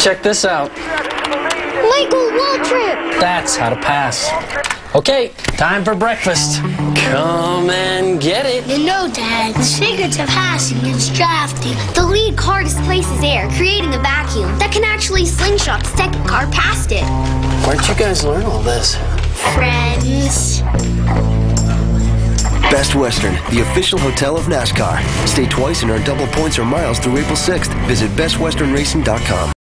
Check this out. Michael Waltrip! That's how to pass. Okay, time for breakfast. Come and get it. You know, Dad, the secret to passing is drafting. The lead car displaces air, creating a vacuum that can actually slingshot the second car past it. Where'd you guys learn all this? Friends. Best Western, the official hotel of NASCAR. Stay twice and earn double points or miles through April 6th. Visit bestwesternracing.com.